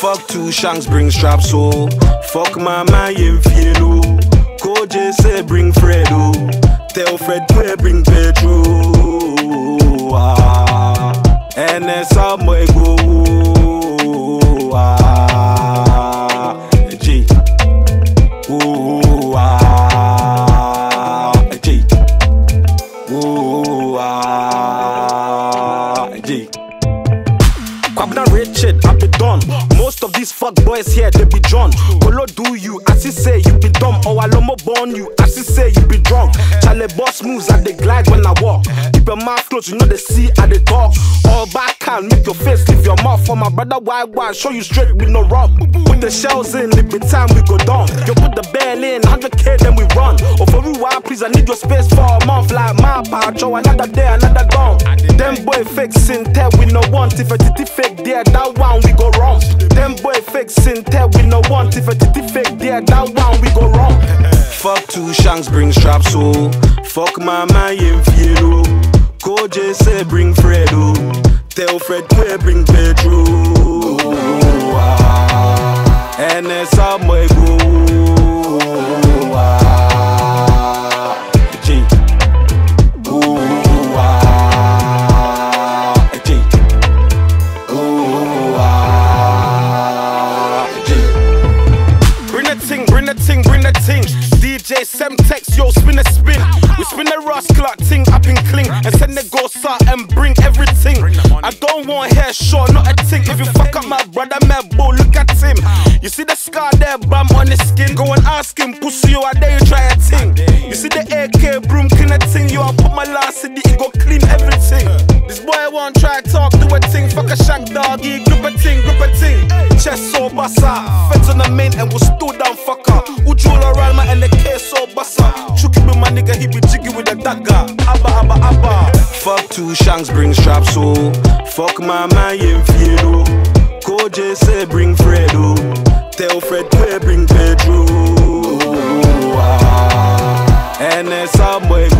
Fuck two shanks, bring straps, so Fuck my man, in fielo Koje say bring Fredo Tell Fred to bring Pedro. Ah. Some boy go G Kwabna Richard, I be done. Most of these fuck boys here, they be John. Kolo do you, as he say you be dumb. Oh, or Alomo born you, as he say you be drunk. Charlie boss moves and they glide when I walk. Keep your mouth closed, you know they see and they talk. All back can make your face, leave your mouth. For my brother, why one show you straight with no rum. Put the shells in, if it's time we go down. You put the in, 100k then we run. Or for you, why please, I need your space for a month. Like my patcho, another day, another gone. Them boy fixing tell we no want. If a titty fake there, that one we go wrong. Them boy fixing tell we no want. If a titty fake there, that one we go wrong. Fuck two shanks, bring straps, so Fuck my in fiero Koje say bring Fredo Tell Fred bring Pedro ah. And boy go DJ Semtex, yo, spin a spin. We spin the Ross Clark ting up in cling and send the ghost out and bring everything. I don't want hair short, not a ting. If you fuck up my brother, man, bro, look at him. You see the scar there, bum on his skin. Go and ask him, pussy, you, I dare Won't try talk, do a ting. Fuck a shank doggy, group a ting, group a ting. Chest so bassa, feds on the main and we'll stood down fucker. Ujula Ralma and the case so bassa. Chucky be my nigga, he be jiggy with a dagger. Abba, abba, abba. Fuck two shanks, bring straps, so Fuck my man, in fiero. Koje say bring Fredo. Oh. Tell Fred to bring Pedro. And then some boy go.